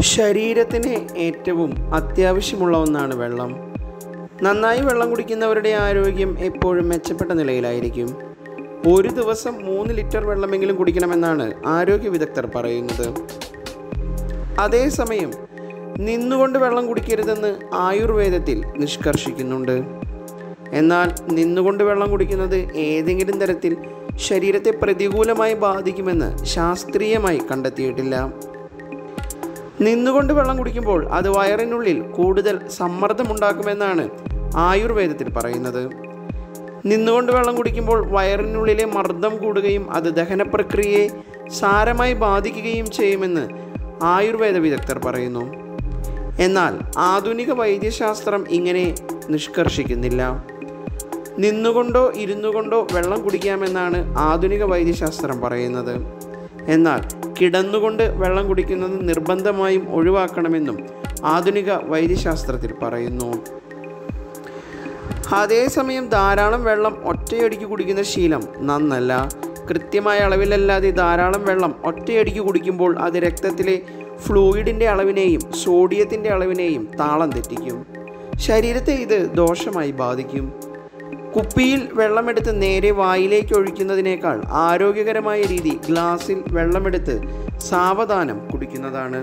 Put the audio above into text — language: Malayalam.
ശരീരത്തിന് ഏറ്റവും അത്യാവശ്യമുള്ള ഒന്നാണ് വെള്ളം. നന്നായി വെള്ളം കുടിക്കുന്നവരുടെ ആരോഗ്യം എപ്പോഴും മെച്ചപ്പെട്ട നിലയിലായിരിക്കും. ഒരു ദിവസം മൂന്ന് ലിറ്റർ വെള്ളമെങ്കിലും കുടിക്കണമെന്നാണ് ആരോഗ്യ വിദഗ്ധർ പറയുന്നത്. അതേസമയം നിന്നുകൊണ്ട് വെള്ളം കുടിക്കരുതെന്ന് ആയുർവേദത്തിൽ നിഷ്കർഷിക്കുന്നുണ്ട്. എന്നാൽ നിന്നുകൊണ്ട് വെള്ളം കുടിക്കുന്നത് ഏതെങ്കിലും തരത്തിൽ ശരീരത്തെ പ്രതികൂലമായി ബാധിക്കുമെന്ന് ശാസ്ത്രീയമായി കണ്ടെത്തിയിട്ടില്ല. നിന്നുകൊണ്ട് വെള്ളം കുടിക്കുമ്പോൾ അത് വയറിനുള്ളിൽ കൂടുതൽ സമ്മർദ്ദമുണ്ടാക്കുമെന്നാണ് ആയുർവേദത്തിൽ പറയുന്നത്. നിന്നുകൊണ്ട് വെള്ളം കുടിക്കുമ്പോൾ വയറിനുള്ളിലെ മർദ്ദം കൂടുകയും അത് ദഹന പ്രക്രിയയെ സാരമായി ബാധിക്കുകയും ചെയ്യുമെന്ന് ആയുർവേദ വിദഗ്ധർ പറയുന്നു. എന്നാൽ ആധുനിക വൈദ്യശാസ്ത്രം ഇങ്ങനെ നിഷ്കർഷിക്കുന്നില്ല. നിന്നുകൊണ്ടോ ഇരുന്നുകൊണ്ടോ വെള്ളം കുടിക്കാമെന്നാണ് ആധുനിക വൈദ്യശാസ്ത്രം പറയുന്നത്. എന്നാൽ കിടന്നുകൊണ്ട് വെള്ളം കുടിക്കുന്നത് നിർബന്ധമായും ഒഴിവാക്കണമെന്നും ആധുനിക വൈദ്യശാസ്ത്രത്തിൽ പറയുന്നു. അതേസമയം ധാരാളം വെള്ളം ഒറ്റയടിക്ക് കുടിക്കുന്ന ശീലം നന്നല്ല. കൃത്യമായ അളവിലല്ലാതെ ധാരാളം വെള്ളം ഒറ്റയടിക്ക് കുടിക്കുമ്പോൾ അത് രക്തത്തിലെ ഫ്ലൂയിഡിന്റെ അളവിനെയും സോഡിയത്തിന്റെ അളവിനെയും താളം തെറ്റിക്കും. ശരീരത്തെ ഇത് ദോഷമായി ബാധിക്കും. കുപ്പിയിൽ വെള്ളമെടുത്ത് നേരെ വായിലേക്ക് ഒഴിക്കുന്നതിനേക്കാൾ ആരോഗ്യകരമായ രീതി ഗ്ലാസിൽ വെള്ളമെടുത്ത് സാവധാനം കുടിക്കുന്നതാണ്.